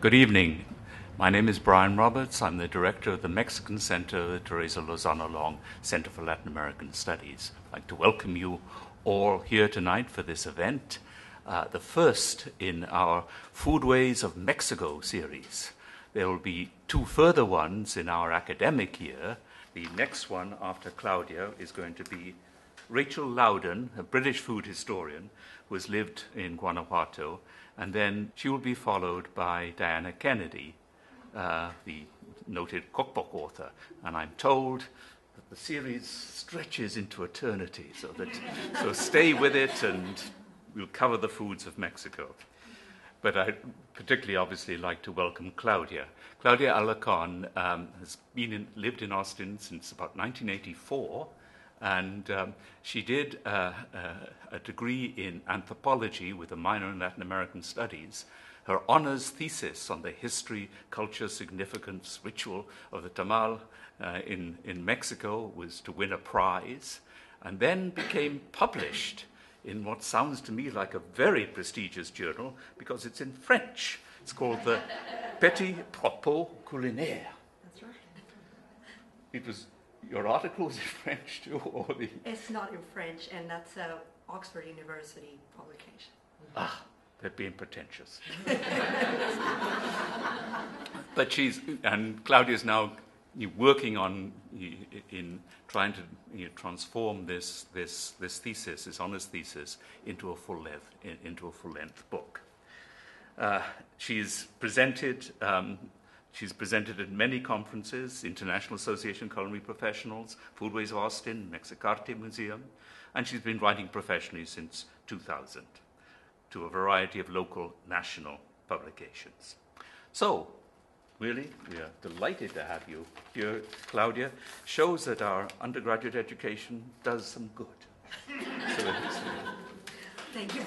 Good evening. My name is Brian Roberts. I'm the director of the Mexican Center, the Teresa Lozano Long Center for Latin American Studies. I'd like to welcome you all here tonight for this event, uh, the first in our Foodways of Mexico series. There will be two further ones in our academic year. The next one after Claudia is going to be Rachel Laudan, a British food historian who has lived in Guanajuato, and then she will be followed by Diana Kennedy, uh, the noted cookbook author. And I'm told that the series stretches into eternity, so that so stay with it, and we'll cover the foods of Mexico. But I particularly obviously like to welcome Claudia. Claudia Alarcon um, has been in, lived in Austin since about 1984 and um, she did uh, uh, a degree in anthropology with a minor in Latin American studies. Her honors thesis on the history, culture, significance, ritual of the tamal uh, in, in Mexico was to win a prize, and then became published in what sounds to me like a very prestigious journal because it's in French. It's called the Petits Propos Culinaires. That's right. It was your article is in French too, or the? It's not in French, and that's a Oxford University publication. Ah, they're being pretentious. but she's and Claudia's now working on in trying to you know, transform this this this thesis, this honors thesis, into a full length into a full length book. Uh, she's presented um, She's presented at many conferences, International Association of Culinary Professionals, Foodways of Austin, Mexicarte Museum, and she's been writing professionally since 2000 to a variety of local national publications. So, really, we are delighted to have you here, Claudia. Shows that our undergraduate education does some good. so, Thank you.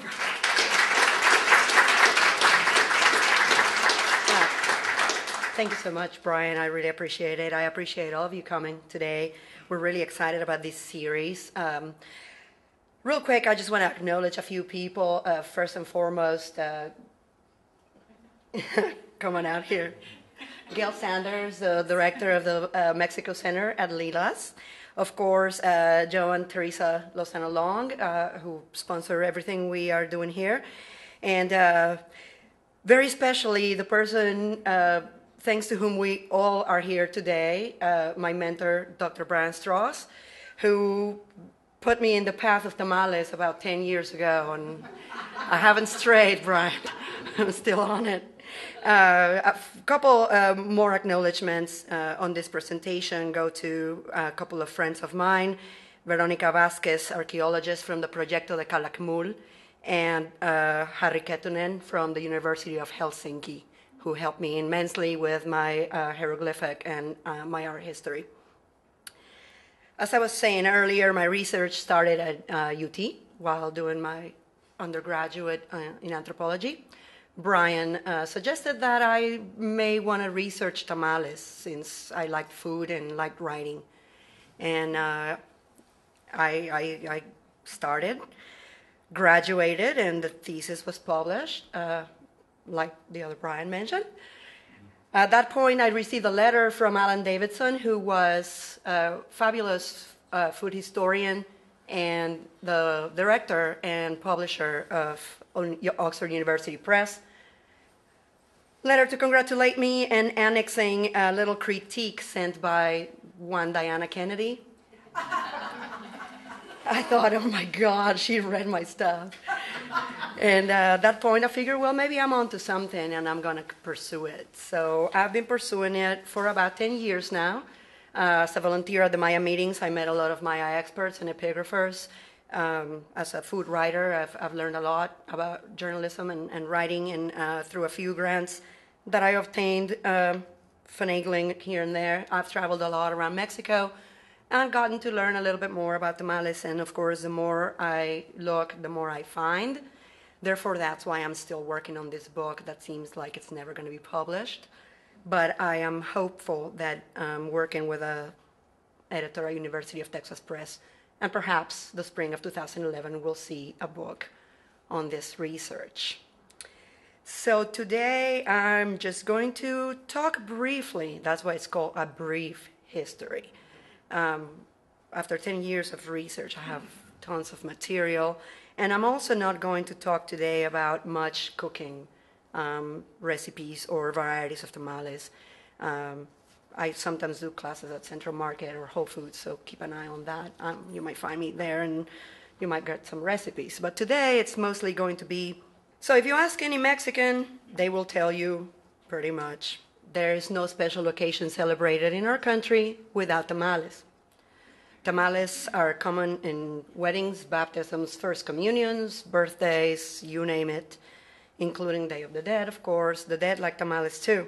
Thank you so much, Brian. I really appreciate it. I appreciate all of you coming today. We're really excited about this series. Um, real quick, I just want to acknowledge a few people. Uh, first and foremost, uh, coming out here, Gail Sanders, the director of the uh, Mexico Center at LLILAS. Of course, uh, Joe and Teresa Lozano Long, uh, who sponsor everything we are doing here. And uh, very especially the person thanks to whom we all are here today, uh, my mentor, Dr. Brian Stross, who put me in the path of tamales about 10 years ago, and I haven't strayed, Brian. I'm still on it. Uh, a couple uh, more acknowledgments uh, on this presentation go to a couple of friends of mine, Veronica Vasquez, archaeologist from the Proyecto de Calakmul, and uh, Harri Kettunen from the University of Helsinki who helped me immensely with my uh, hieroglyphic and uh, my art history. As I was saying earlier, my research started at uh, UT while doing my undergraduate uh, in anthropology. Brian uh, suggested that I may want to research tamales since I liked food and liked writing. And uh, I, I, I, started, graduated, and the thesis was published like the other Brian mentioned. At that point, I received a letter from Alan Davidson, who was a fabulous uh, food historian and the director and publisher of Oxford University Press. Letter to congratulate me and annexing a little critique sent by one Diana Kennedy. I thought, oh my God, she read my stuff and uh, at that point, I figured, well, maybe I'm onto something and I'm going to pursue it. So I've been pursuing it for about 10 years now. Uh, as a volunteer at the Maya meetings, I met a lot of Maya experts and epigraphers. Um, as a food writer, I've, I've, learned a lot about journalism and, and writing, and uh, through a few grants that I obtained, um, finagling here and there, I've traveled a lot around Mexico and I've gotten to learn a little bit more about tamales. And of course, the more I look, the more I find. Therefore, that's why I'm still working on this book that seems like it's never going to be published. But I am hopeful that um, working with a editor at University of Texas Press, and perhaps the spring of 2011, we'll see a book on this research. So today I'm just going to talk briefly. That's why it's called a brief history. Um, after 10 years of research, I have tons of material. And I'm also not going to talk today about much cooking um, recipes or varieties of tamales. Um, I sometimes do classes at Central Market or Whole Foods, so keep an eye on that. Um, you might find me there and you might get some recipes. But today it's mostly going to be so if you ask any Mexican, they will tell you pretty much there is no special occasion celebrated in our country without tamales. Tamales are common in weddings, baptisms, first communions, birthdays, you name it, including Day of the Dead, of course. The dead like tamales too.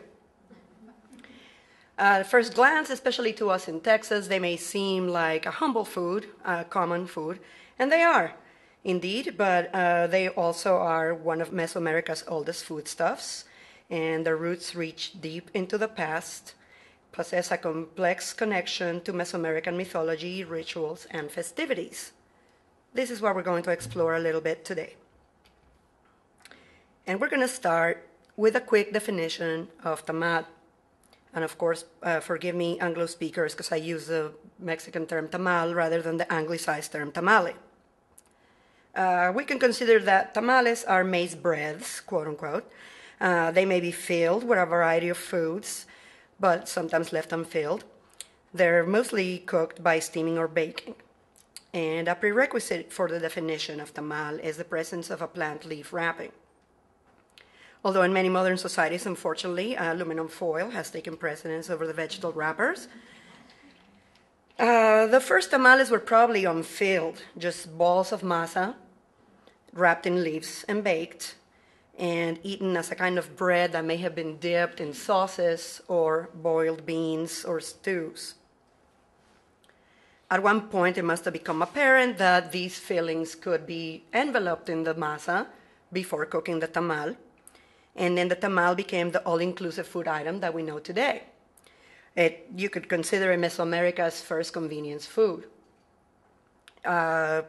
Uh, at first glance, especially to us in Texas, they may seem like a humble food, a common food, and they are indeed, but uh, they also are one of Mesoamerica's oldest foodstuffs, and their roots reach deep into the past, possess a complex connection to Mesoamerican mythology, rituals, and festivities. This is what we're going to explore a little bit today. And we're going to start with a quick definition of tamal. And of course, uh, forgive me, Anglo speakers, because I use the Mexican term tamal rather than the anglicized term tamale. Uh, we can consider that tamales are maize breads, quote unquote. Uh, they may be filled with a variety of foods, but sometimes left unfilled. They're mostly cooked by steaming or baking. And a prerequisite for the definition of tamal is the presence of a plant leaf wrapping. Although in many modern societies, unfortunately, aluminum foil has taken precedence over the vegetable wrappers. Uh, the first tamales were probably unfilled, just balls of masa wrapped in leaves and baked and eaten as a kind of bread that may have been dipped in sauces or boiled beans or stews. At one point, it must have become apparent that these fillings could be enveloped in the masa before cooking the tamal, and then the tamal became the all inclusive food item that we know today. It, you could consider it Mesoamerica's first convenience food. Uh,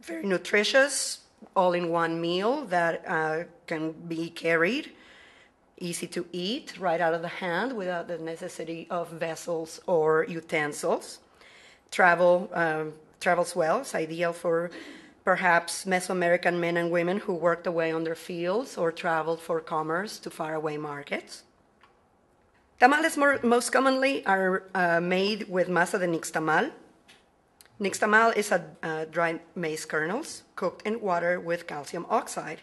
very nutritious, all in one meal that uh, can be carried, easy to eat right out of the hand without the necessity of vessels or utensils. Travel um, travels well. It's ideal for perhaps Mesoamerican men and women who worked away on their fields or traveled for commerce to faraway markets. Tamales more, most commonly are uh, made with masa de nixtamal, Nixtamal is a uh, dried maize kernels cooked in water with calcium oxide,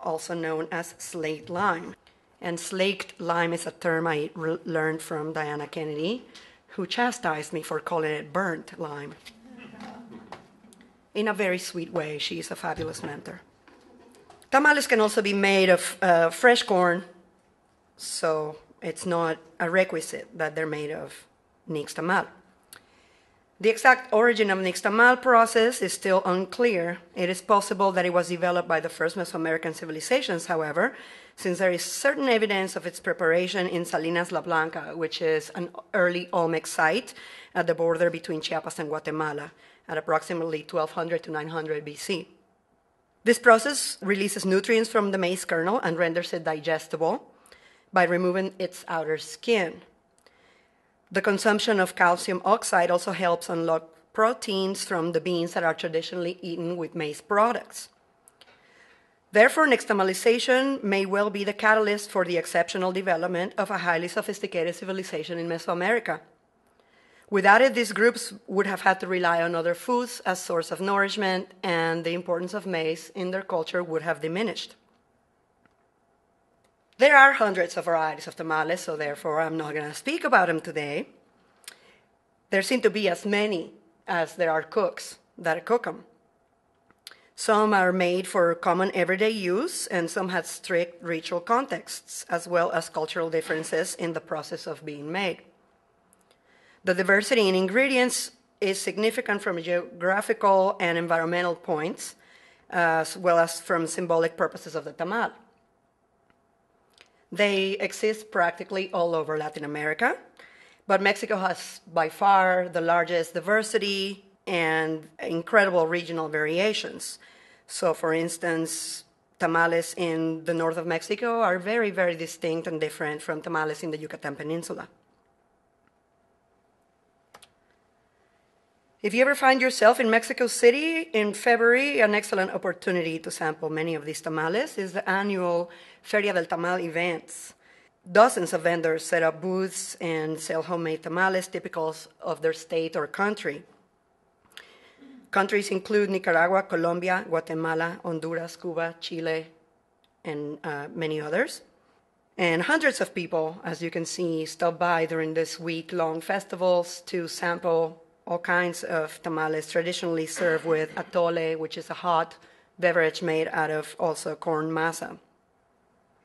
also known as slaked lime. And slaked lime is a term I re- learned from Diana Kennedy, who chastised me for calling it burnt lime. In a very sweet way, she is a fabulous mentor. Tamales can also be made of uh, fresh corn, so it's not a requisite that they're made of nixtamal. The exact origin of the nixtamal process is still unclear. It is possible that it was developed by the first Mesoamerican civilizations, however, since there is certain evidence of its preparation in Salinas La Blanca, which is an early Olmec site at the border between Chiapas and Guatemala at approximately 1200 to 900 BC. This process releases nutrients from the maize kernel and renders it digestible by removing its outer skin. The consumption of calcium oxide also helps unlock proteins from the beans that are traditionally eaten with maize products. Therefore, nixtamalization may well be the catalyst for the exceptional development of a highly sophisticated civilization in Mesoamerica. Without it, these groups would have had to rely on other foods as source of nourishment, and the importance of maize in their culture would have diminished. There are hundreds of varieties of tamales, so therefore I'm not going to speak about them today. There seem to be as many as there are cooks that cook them. Some are made for common everyday use, and some have strict ritual contexts, as well as cultural differences in the process of being made. The diversity in ingredients is significant from geographical and environmental points, as well as from symbolic purposes of the tamal. They exist practically all over Latin America, but Mexico has by far the largest diversity and incredible regional variations. So, for instance, tamales in the north of Mexico are very, very distinct and different from tamales in the Yucatan Peninsula. If you ever find yourself in Mexico City in February, an excellent opportunity to sample many of these tamales is the annual Feria del Tamal events. Dozens of vendors set up booths and sell homemade tamales typical of their state or country. Countries include Nicaragua, Colombia, Guatemala, Honduras, Cuba, Chile, and uh, many others. And hundreds of people, as you can see, stop by during this week long festivals to sample all kinds of tamales traditionally served with atole, which is a hot beverage made out of also corn masa.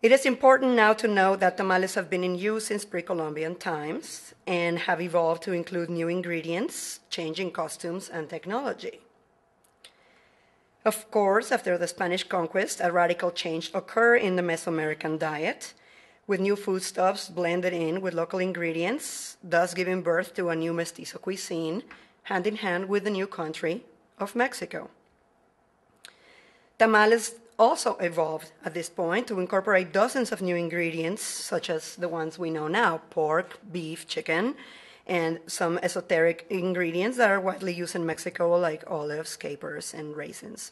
It is important now to know that tamales have been in use since pre Columbian times and have evolved to include new ingredients, changing costumes, and technology. Of course, after the Spanish conquest, a radical change occurred in the Mesoamerican diet, with new foodstuffs blended in with local ingredients, thus giving birth to a new mestizo cuisine, hand in hand with the new country of Mexico. Tamales also evolved at this point to incorporate dozens of new ingredients, such as the ones we know now pork, beef, chicken, and some esoteric ingredients that are widely used in Mexico, like olives, capers, and raisins.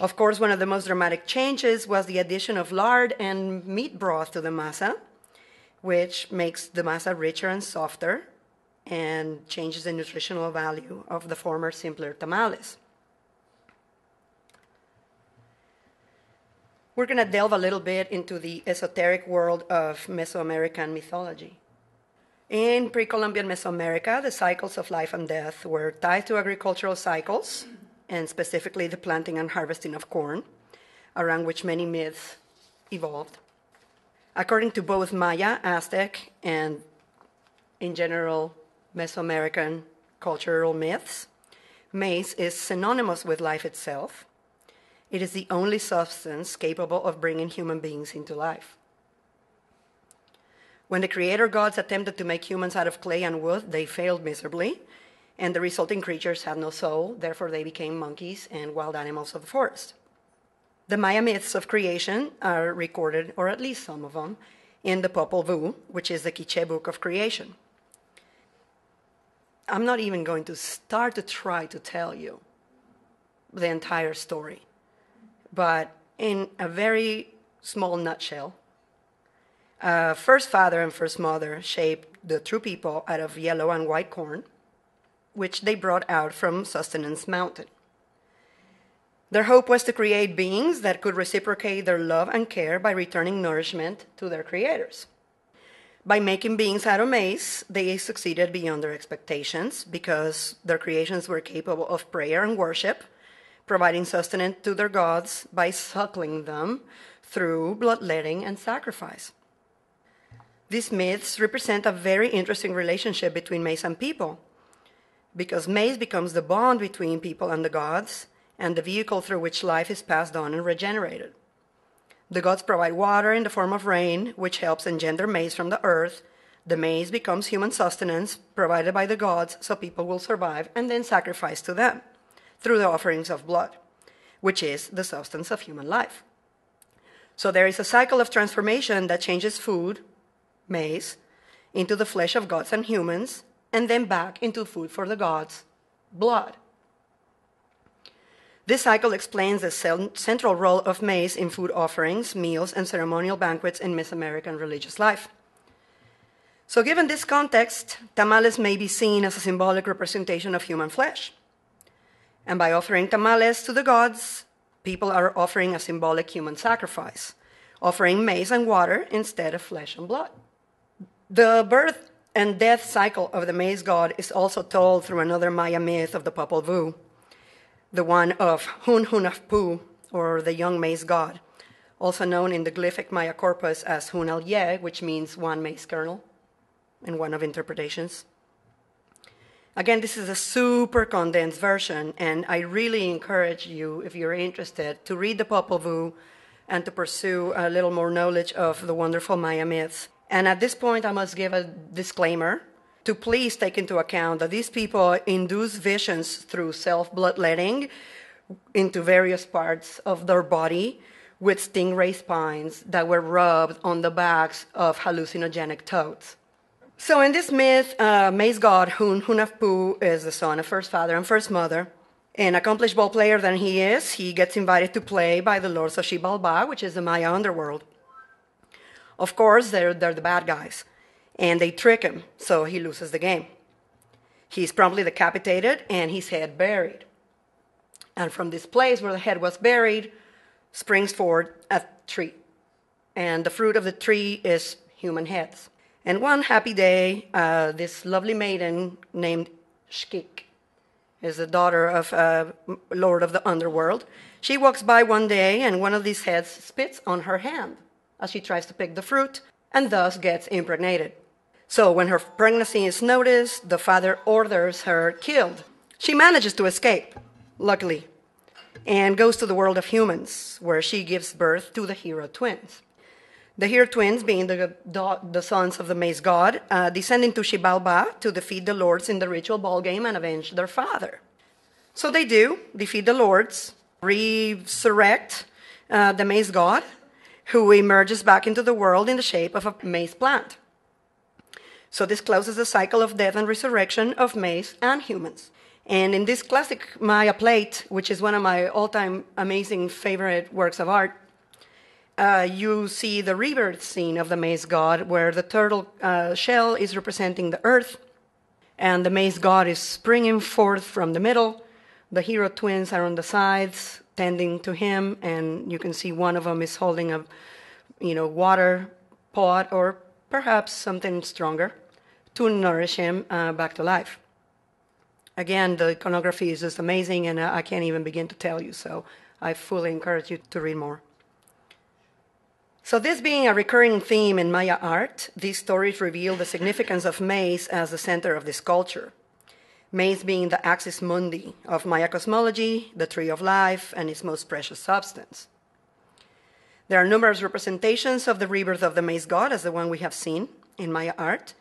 Of course, one of the most dramatic changes was the addition of lard and meat broth to the masa, which makes the masa richer and softer and changes the nutritional value of the former simpler tamales. We're going to delve a little bit into the esoteric world of Mesoamerican mythology. In pre Columbian Mesoamerica, the cycles of life and death were tied to agricultural cycles, and specifically the planting and harvesting of corn, around which many myths evolved. According to both Maya, Aztec, and in general Mesoamerican cultural myths, maize is synonymous with life itself it is the only substance capable of bringing human beings into life. When the creator gods attempted to make humans out of clay and wood, they failed miserably, and the resulting creatures had no soul, therefore, they became monkeys and wild animals of the forest. The Maya myths of creation are recorded, or at least some of them, in the Popol Vuh, which is the Quiche book of creation. I'm not even going to start to try to tell you the entire story but in a very small nutshell, uh, first father and first mother shaped the true people out of yellow and white corn, which they brought out from Sustenance Mountain. Their hope was to create beings that could reciprocate their love and care by returning nourishment to their creators. By making beings out of maize, they succeeded beyond their expectations because their creations were capable of prayer and worship, providing sustenance to their gods by suckling them through bloodletting and sacrifice. These myths represent a very interesting relationship between maize and people, because maize becomes the bond between people and the gods, and the vehicle through which life is passed on and regenerated. The gods provide water in the form of rain, which helps engender maize from the earth. The maize becomes human sustenance provided by the gods so people will survive and then sacrifice to them through the offerings of blood, which is the substance of human life. So there is a cycle of transformation that changes food, maize, into the flesh of gods and humans, and then back into food for the gods, blood. This cycle explains the central role of maize in food offerings, meals, and ceremonial banquets in Mesoamerican religious life. So, given this context, tamales may be seen as a symbolic representation of human flesh. And by offering tamales to the gods, people are offering a symbolic human sacrifice, offering maize and water instead of flesh and blood. The birth and death cycle of the maize god is also told through another Maya myth of the Popol Vuh, the one of Hun Hunahpu, or the young maize god, also known in the glyphic Maya corpus as Hun Nal Ye, which means one maize kernel, in one of interpretations. Again, this is a super condensed version, and I really encourage you, if you're interested, to read the Popol Vuh and to pursue a little more knowledge of the wonderful Maya myths. And at this point, I must give a disclaimer to please take into account that these people induce visions through self bloodletting, into various parts of their body with stingray spines that were rubbed on the backs of hallucinogenic toads. So, in this myth, uh, Maize god Hun Hunahpu is the son of first father and first mother. An accomplished ball player than he is, he gets invited to play by the lords of Xibalba, which is the Maya underworld. Of course, they're, they're the bad guys, and they trick him, so he loses the game. He's promptly decapitated and his head buried. And from this place where the head was buried springs forward a tree. And the fruit of the tree is human heads. And one happy day, uh, this lovely maiden named Shkik is the daughter of a uh, Lord of the Underworld. She walks by one day, and one of these heads spits on her hand as she tries to pick the fruit, and thus gets impregnated. So, when her pregnancy is noticed, the father orders her killed. She manages to escape, luckily, and goes to the world of humans, where she gives birth to the hero twins. The Hero twins, being the, the sons of the Maize god, uh, descend into Xibalba to defeat the lords in the ritual ball game and avenge their father. So they do, defeat the lords, resurrect uh, the Maize god, who emerges back into the world in the shape of a maize plant. So this closes the cycle of death and resurrection of maize and humans. And in this classic Maya plate, which is one of my all time amazing favorite works of art, uh, you see the rebirth scene of the maize god, where the turtle uh, shell is representing the earth, and the maize god is springing forth from the middle. The hero twins are on the sides, tending to him, and you can see one of them is holding a, you know, water pot or perhaps something stronger to nourish him uh, back to life. Again, the iconography is just amazing, and I can't even begin to tell you. So I fully encourage you to read more. So, this being a recurring theme in Maya art, these stories reveal the significance of maize as the center of this culture. Maize being the axis mundi of Maya cosmology, the tree of life, and its most precious substance. There are numerous representations of the rebirth of the maize god, as the one we have seen in Maya art.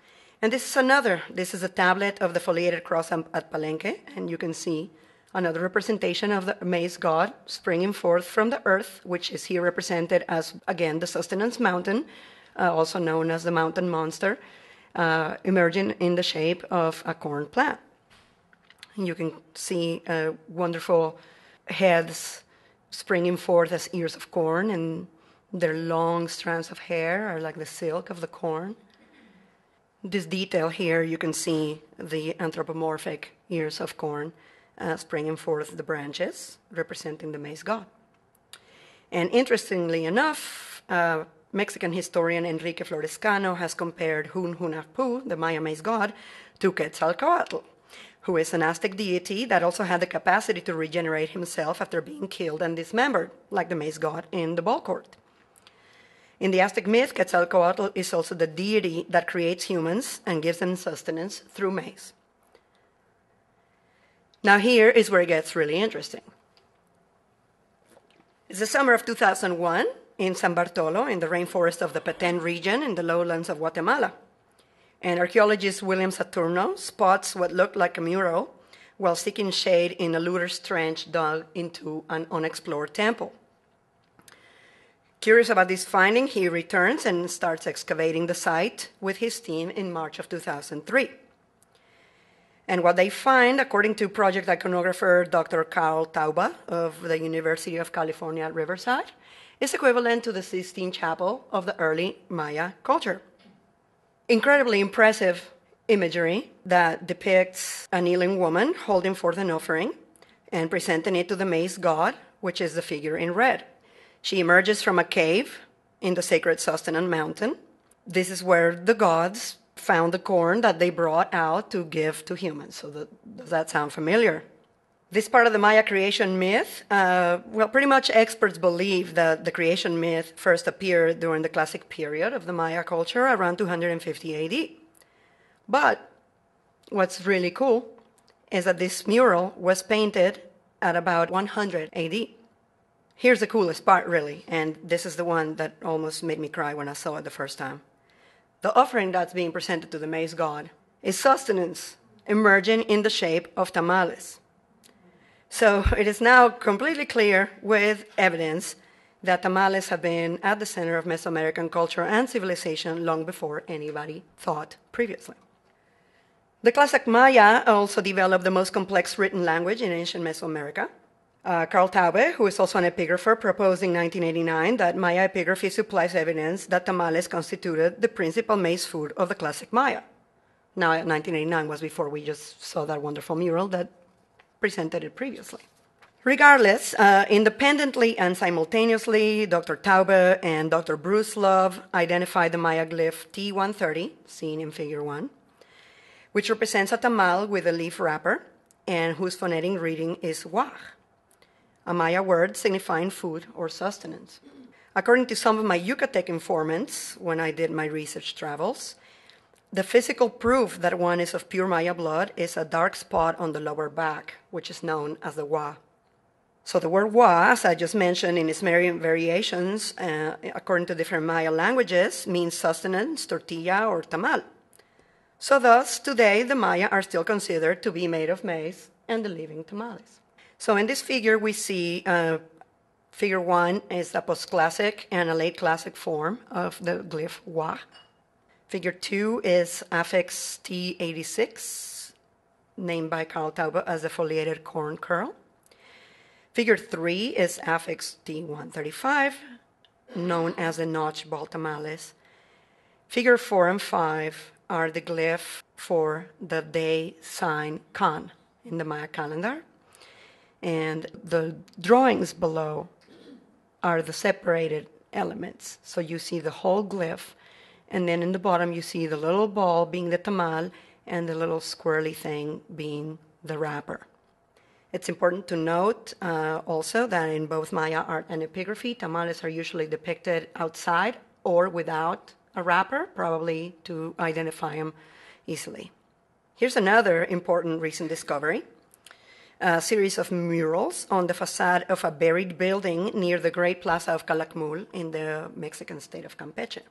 And this is another. This is a tablet of the foliated cross at Palenque, and you can see another representation of the maize god springing forth from the earth, which is here represented as, again, the sustenance mountain, uh, also known as the mountain monster, uh, emerging in the shape of a corn plant. You can see uh, wonderful heads springing forth as ears of corn, and their long strands of hair are like the silk of the corn. This detail here, you can see the anthropomorphic ears of corn uh, springing forth the branches representing the maize god. And interestingly enough, uh, Mexican historian Enrique Florescano has compared Hun Hunahpu, the Maya maize god, to Quetzalcoatl, who is an Aztec deity that also had the capacity to regenerate himself after being killed and dismembered, like the maize god in the ball court. In the Aztec myth, Quetzalcoatl is also the deity that creates humans and gives them sustenance through maize. Now, here is where it gets really interesting. It's the summer of 2001 in San Bartolo, in the rainforest of the Petén region in the lowlands of Guatemala. And archaeologist William Saturno spots what looked like a mural while seeking shade in a looter's trench dug into an unexplored temple. Curious about this finding, he returns and starts excavating the site with his team in March of 2003. And what they find, according to project iconographer Dr. Karl Taube of the University of California Riverside, is equivalent to the Sistine Chapel of the early Maya culture. Incredibly impressive imagery that depicts a kneeling woman holding forth an offering and presenting it to the maize god, which is the figure in red. She emerges from a cave in the sacred Sustenance Mountain. This is where the gods found the corn that they brought out to give to humans. So, that, does that sound familiar? This part of the Maya creation myth, uh, well, pretty much experts believe that the creation myth first appeared during the classic period of the Maya culture around 250 AD. But what's really cool is that this mural was painted at about 100 AD. Here's the coolest part, really, and this is the one that almost made me cry when I saw it the first time. The offering that's being presented to the maize god is sustenance emerging in the shape of tamales. So it is now completely clear with evidence that tamales have been at the center of Mesoamerican culture and civilization long before anybody thought previously. The classic Maya also developed the most complex written language in ancient Mesoamerica. Uh, Karl Taube, who is also an epigrapher, proposed in 1989 that Maya epigraphy supplies evidence that tamales constituted the principal maize food of the classic Maya. Now, 1989 was before we just saw that wonderful mural that presented it previously. Regardless, uh, independently and simultaneously, Dr. Taube and Dr. Bruce Love identified the Maya glyph T130, seen in Figure 1, which represents a tamal with a leaf wrapper and whose phonetic reading is wah, a Maya word signifying food or sustenance. According to some of my Yucatec informants, when I did my research travels, the physical proof that one is of pure Maya blood is a dark spot on the lower back, which is known as the wa. So the word wa, as I just mentioned in its many variations, uh, according to different Maya languages, means sustenance, tortilla, or tamal. So thus, today, the Maya are still considered to be made of maize and the living tamales. So in this figure, we see uh, figure one is a post-classic and a late classic form of the glyph wa. Figure two is affix T86, named by Karl Taube as the foliated corn curl. Figure 3 is affix T135, known as the notch ball. Figure 4 and 5 are the glyph for the day sign Kan in the Maya calendar. And the drawings below are the separated elements. So you see the whole glyph, and then in the bottom you see the little ball being the tamal and the little squirrely thing being the wrapper. It's important to note uh, also that in both Maya art and epigraphy, tamales are usually depicted outside or without a wrapper, probably to identify them easily. Here's another important recent discovery a series of murals on the facade of a buried building near the Great Plaza of Calakmul in the Mexican state of Campeche.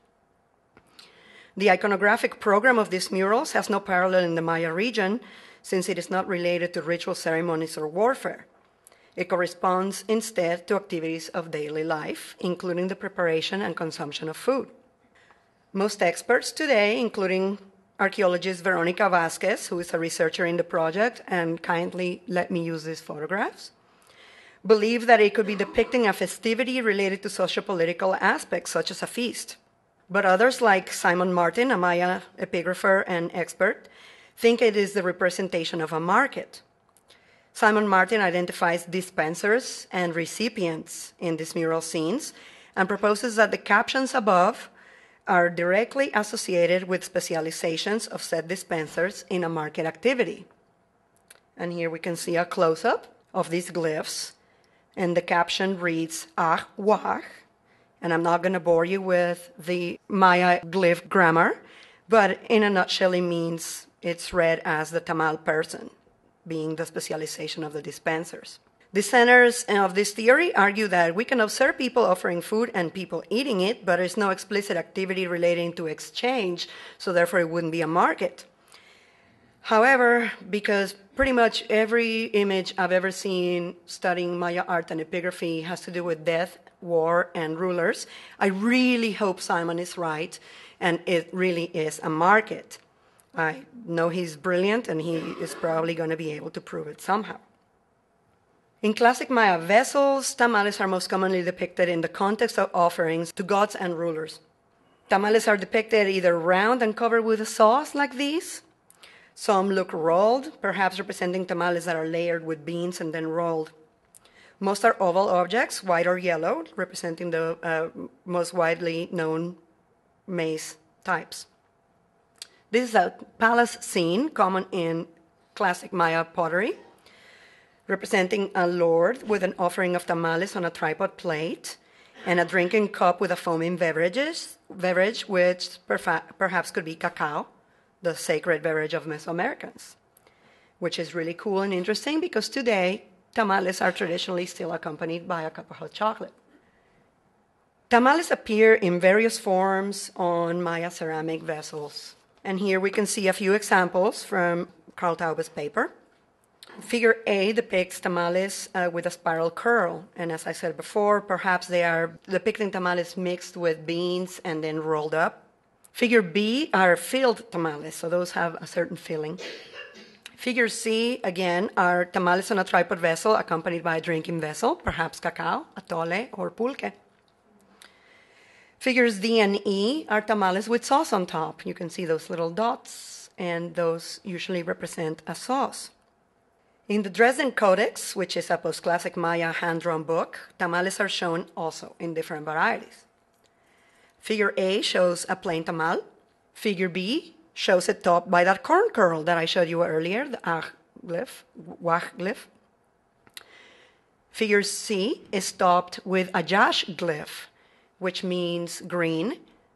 The iconographic program of these murals has no parallel in the Maya region, since it is not related to ritual ceremonies or warfare. It corresponds instead to activities of daily life, including the preparation and consumption of food. Most experts today, including archaeologist Veronica Vasquez, who is a researcher in the project and kindly let me use these photographs, believe that it could be depicting a festivity related to sociopolitical aspects, such as a feast. But others, like Simon Martin, a Maya epigrapher and expert, think it is the representation of a market. Simon Martin identifies dispensers and recipients in these mural scenes and proposes that the captions above are directly associated with specializations of said dispensers in a market activity. And here we can see a close up of these glyphs, and the caption reads Ah Wah. And I'm not going to bore you with the Maya glyph grammar, but in a nutshell, it means it's read as the tamal person, being the specialization of the dispensers. Dissenters of this theory argue that we can observe people offering food and people eating it, but there's no explicit activity relating to exchange, so therefore it wouldn't be a market. However, because pretty much every image I've ever seen studying Maya art and epigraphy has to do with death, war, and rulers, I really hope Simon is right and it really is a market. I know he's brilliant and he is probably going to be able to prove it somehow. In classic Maya vessels, tamales are most commonly depicted in the context of offerings to gods and rulers. Tamales are depicted either round and covered with a sauce like these. Some look rolled, perhaps representing tamales that are layered with beans and then rolled. Most are oval objects, white or yellow, representing the uh, most widely known maize types. This is a palace scene common in classic Maya pottery, representing a lord with an offering of tamales on a tripod plate and a drinking cup with a foaming beverages, beverage, which perhaps could be cacao, the sacred beverage of Mesoamericans, which is really cool and interesting because today tamales are traditionally still accompanied by a cup of hot chocolate. Tamales appear in various forms on Maya ceramic vessels. And here we can see a few examples from Karl Taube's paper. Figure A depicts tamales uh, with a spiral curl, and as I said before, perhaps they are depicting tamales mixed with beans and then rolled up. Figure B are filled tamales, so those have a certain filling. Figure C, again, are tamales on a tripod vessel accompanied by a drinking vessel, perhaps cacao, atole, or pulque. Figures D and E are tamales with sauce on top. You can see those little dots, and those usually represent a sauce. In the Dresden Codex, which is a post classic Maya hand drawn book, tamales are shown also in different varieties. Figure A shows a plain tamal. Figure B shows it topped by that corn curl that I showed you earlier, the ach glyph, wach glyph. Figure C is topped with a yax glyph, which means green.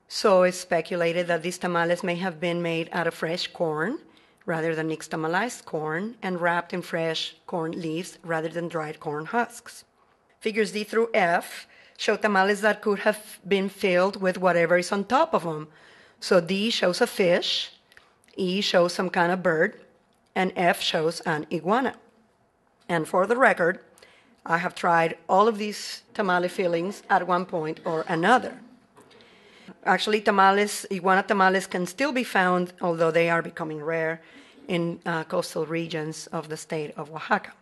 So it's speculated that these tamales may have been made out of fresh corn rather than nixtamalized corn and wrapped in fresh corn leaves rather than dried corn husks. Figures D through F show tamales that could have been filled with whatever is on top of them. So D shows a fish, E shows some kind of bird, and F shows an iguana. And for the record, I have tried all of these tamale fillings at one point or another. Actually, tamales, iguana tamales can still be found, although they are becoming rare, in uh, coastal regions of the state of Oaxaca.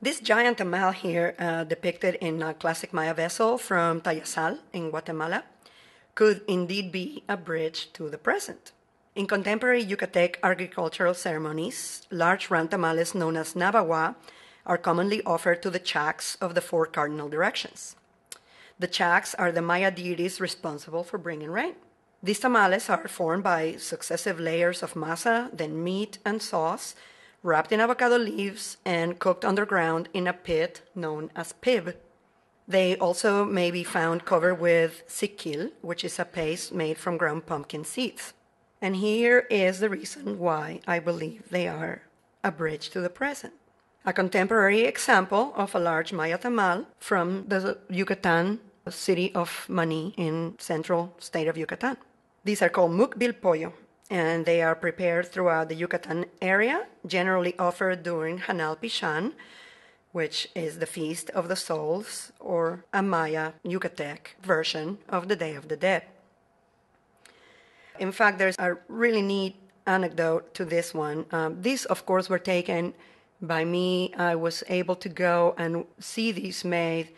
This giant tamal here, uh, depicted in a classic Maya vessel from Tayasal in Guatemala, could indeed be a bridge to the present. In contemporary Yucatec agricultural ceremonies, large round tamales known as nabawa are commonly offered to the chacks of the four cardinal directions. The chacks are the Maya deities responsible for bringing rain. These tamales are formed by successive layers of masa, then meat and sauce, wrapped in avocado leaves and cooked underground in a pit known as pib. They also may be found covered with siquil, which is a paste made from ground pumpkin seeds. And here is the reason why I believe they are a bridge to the present. A contemporary example of a large Maya tamal from the Yucatan city of Mani in central state of Yucatan. These are called mukbil pollo, and they are prepared throughout the Yucatan area, generally offered during Hanal Pixán, which is the Feast of the Souls, or a Maya Yucatec version of the Day of the Dead. In fact, there's a really neat anecdote to this one. Um, these, of course, were taken by me. I was able to go and see these made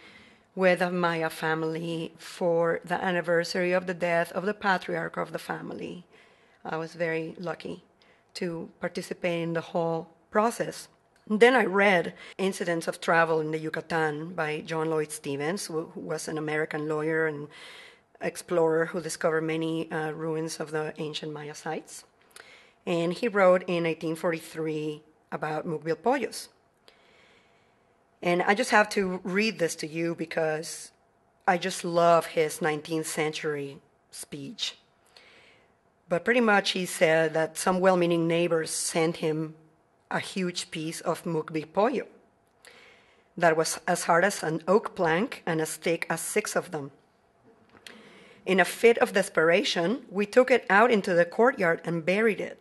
with a Maya family for the anniversary of the death of the patriarch of the family. I was very lucky to participate in the whole process. Then I read Incidents of Travel in the Yucatan by John Lloyd Stephens, who was an American lawyer and explorer who discovered many uh, ruins of the ancient Maya sites. And he wrote in 1843 about Mukbil Pollos. And I just have to read this to you because I just love his 19th century speech. But pretty much he said that some well meaning neighbors sent him a huge piece of mukbil pollo that was as hard as an oak plank and as thick as six of them. In a fit of desperation, we took it out into the courtyard and buried it.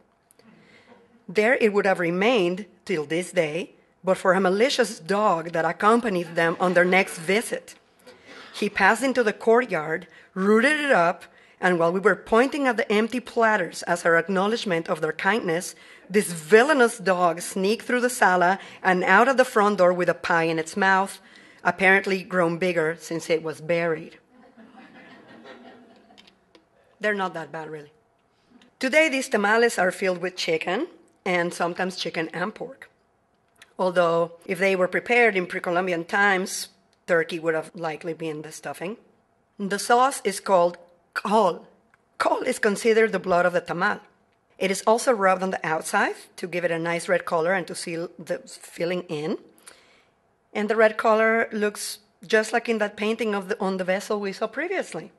There it would have remained till this day, but for a malicious dog that accompanied them on their next visit. He passed into the courtyard, rooted it up, and while we were pointing at the empty platters as our acknowledgement of their kindness, this villainous dog sneaked through the sala and out of the front door with a pie in its mouth, apparently grown bigger since it was buried. They're not that bad, really. Today, these tamales are filled with chicken and sometimes chicken and pork. Although, if they were prepared in pre Columbian times, turkey would have likely been the stuffing. The sauce is called col. Col is considered the blood of the tamal. It is also rubbed on the outside to give it a nice red color and to seal the filling in. And the red color looks just like in that painting of the, on the vessel we saw previously.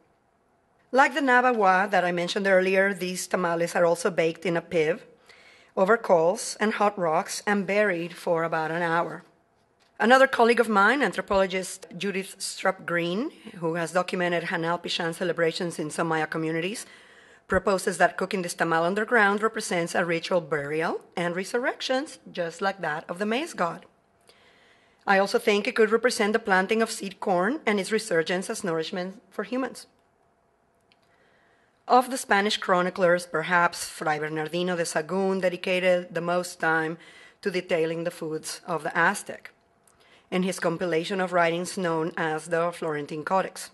Like the nabawa that I mentioned earlier, these tamales are also baked in a pib over coals and hot rocks and buried for about an hour. Another colleague of mine, anthropologist Judith Strupp Green, who has documented Hanal Pixán celebrations in some Maya communities, proposes that cooking this tamal underground represents a ritual burial and resurrections, just like that of the maize god. I also think it could represent the planting of seed corn and its resurgence as nourishment for humans. Of the Spanish chroniclers, perhaps Fray Bernardino de Sahagún dedicated the most time to detailing the foods of the Aztec in his compilation of writings known as the Florentine Codex.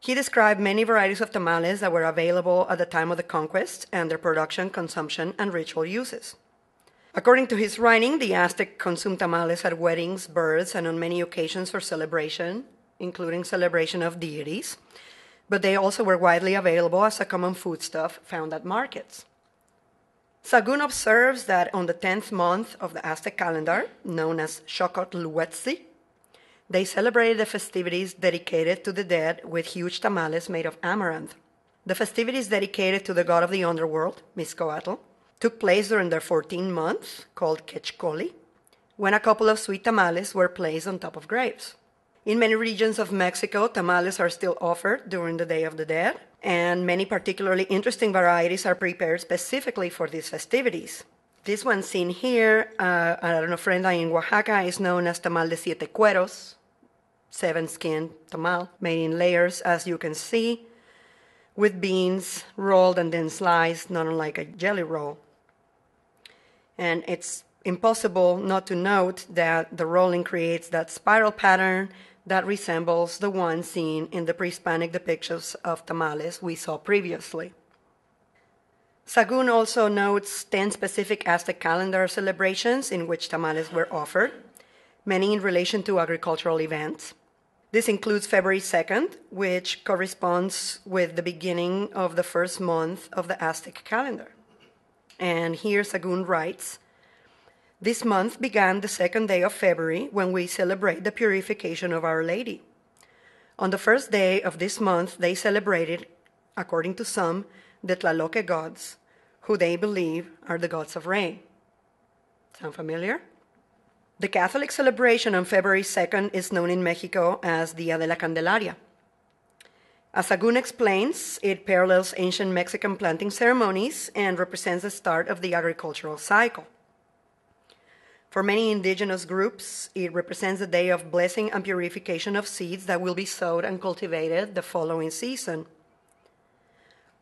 He described many varieties of tamales that were available at the time of the conquest and their production, consumption, and ritual uses. According to his writing, the Aztec consumed tamales at weddings, births, and on many occasions for celebration, including celebration of deities, but they also were widely available as a common foodstuff found at markets. Sahagún observes that on the 10th month of the Aztec calendar, known as Xocotl they celebrated the festivities dedicated to the dead with huge tamales made of amaranth. The festivities dedicated to the god of the underworld, Mixcoatl, took place during their 14 months, called Quechcoli, when a couple of sweet tamales were placed on top of graves. In many regions of Mexico, tamales are still offered during the Day of the Dead, and many particularly interesting varieties are prepared specifically for these festivities. This one seen here uh, at an ofrenda in Oaxaca is known as tamal de siete cueros, seven skin tamal, made in layers, as you can see, with beans rolled and then sliced, not unlike a jelly roll. And it's impossible not to note that the rolling creates that spiral pattern that resembles the one seen in the pre Hispanic depictions of tamales we saw previously. Sahagún also notes 10 specific Aztec calendar celebrations in which tamales were offered, many in relation to agricultural events. This includes February 2nd, which corresponds with the beginning of the first month of the Aztec calendar. And here Sahagún writes This month began the second day of February when we celebrate the purification of Our Lady. On the first day of this month, they celebrated, according to some, the Tlaloque gods, who they believe are the gods of rain. Sound familiar? The Catholic celebration on February 2nd is known in Mexico as Dia de la Candelaria. As Sahagún explains, it parallels ancient Mexican planting ceremonies and represents the start of the agricultural cycle. For many indigenous groups, it represents the day of blessing and purification of seeds that will be sowed and cultivated the following season.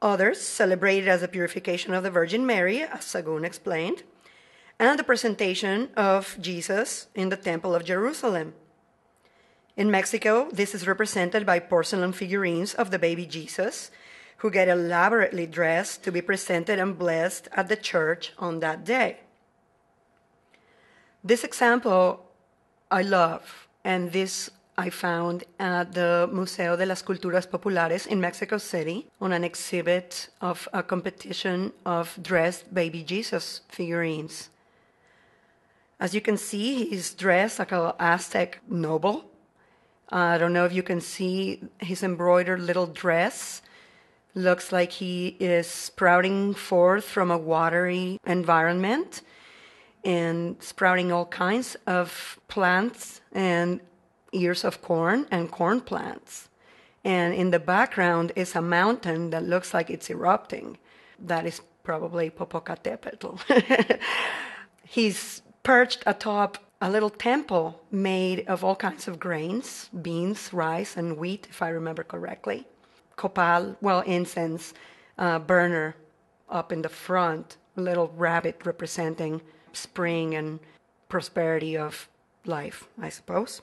Others celebrated as the purification of the Virgin Mary, as Sahagún explained, and the presentation of Jesus in the Temple of Jerusalem. In Mexico, this is represented by porcelain figurines of the baby Jesus, who get elaborately dressed to be presented and blessed at the church on that day. This example I love, and this I found at the Museo de las Culturas Populares in Mexico City on an exhibit of a competition of dressed baby Jesus figurines. As you can see, he's dressed like an Aztec noble. I don't know if you can see his embroidered little dress. Looks like he is sprouting forth from a watery environment and sprouting all kinds of plants and ears of corn and corn plants. And in the background is a mountain that looks like it's erupting. That is probably Popocatépetl. He's perched atop a little temple made of all kinds of grains beans, rice, and wheat, if I remember correctly. Copal, well, incense uh, burner up in the front, a little rabbit representing spring and prosperity of life, I suppose.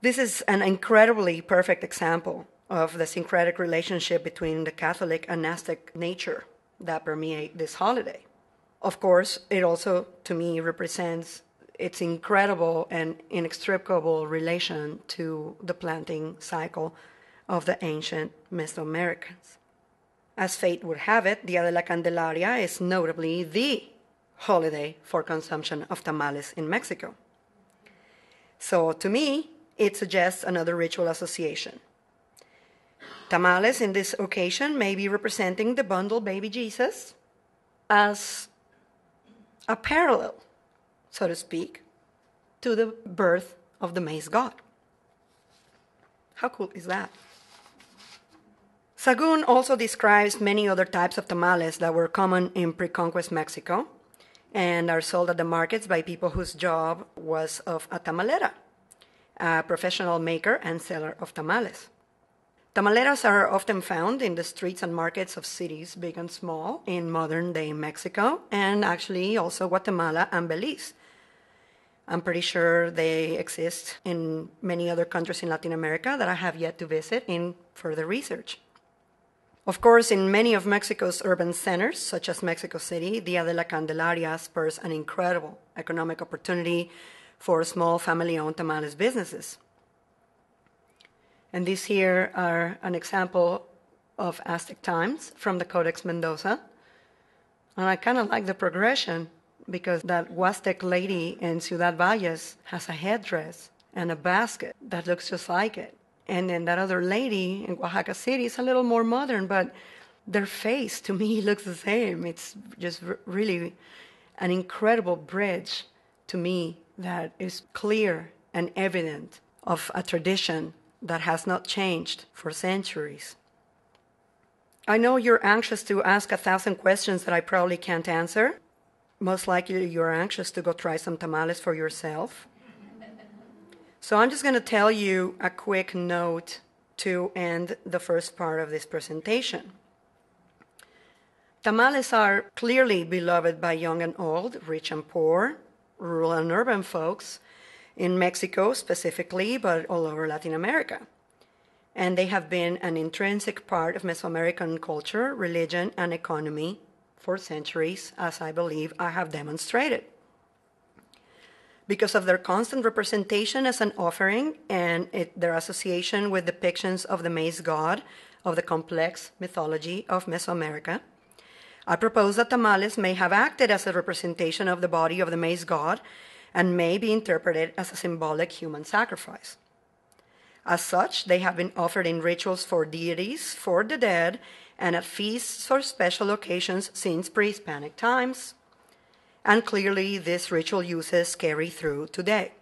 This is an incredibly perfect example of the syncretic relationship between the Catholic and Aztec nature that permeate this holiday. Of course, it also, to me, represents its incredible and inextricable relation to the planting cycle of the ancient Mesoamericans. As fate would have it, Dia de la Candelaria is notably the holiday for consumption of tamales in Mexico. So, to me, it suggests another ritual association. Tamales in this occasion may be representing the bundle baby Jesus as a parallel, so to speak, to the birth of the maize god. How cool is that? Sahagún also describes many other types of tamales that were common in pre conquest Mexico and are sold at the markets by people whose job was of a tamalera, a professional maker and seller of tamales. Tamaleras are often found in the streets and markets of cities, big and small, in modern day Mexico and actually also Guatemala and Belize. I'm pretty sure they exist in many other countries in Latin America that I have yet to visit in further research. Of course, in many of Mexico's urban centers, such as Mexico City, Dia de la Candelaria spurs an incredible economic opportunity for small family owned tamales businesses. And these here are an example of Aztec times from the Codex Mendoza. And I kind of like the progression because that Huastec lady in Ciudad Valles has a headdress and a basket that looks just like it. And then that other lady in Oaxaca City is a little more modern, but their face to me looks the same. It's just really an incredible bridge to me that is clear and evident of a tradition that has not changed for centuries. I know you're anxious to ask a thousand questions that I probably can't answer. Most likely, you're anxious to go try some tamales for yourself. So, I'm just going to tell you a quick note to end the first part of this presentation. Tamales are clearly beloved by young and old, rich and poor, rural and urban folks, in Mexico specifically, but all over Latin America. And they have been an intrinsic part of Mesoamerican culture, religion, and economy for centuries, as I believe I have demonstrated. Because of their constant representation as an offering and it, their association with depictions of the maize god of the complex mythology of Mesoamerica, I propose that tamales may have acted as a representation of the body of the maize god and may be interpreted as a symbolic human sacrifice. As such, they have been offered in rituals for deities, for the dead, and at feasts or special occasions since pre Hispanic times. And clearly, these ritual uses carry through today.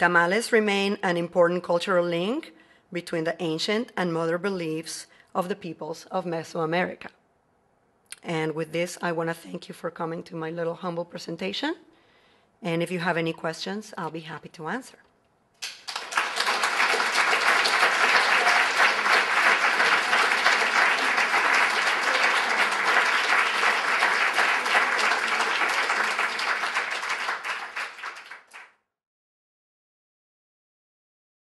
Tamales remain an important cultural link between the ancient and modern beliefs of the peoples of Mesoamerica. And with this, I want to thank you for coming to my little humble presentation. And if you have any questions, I'll be happy to answer.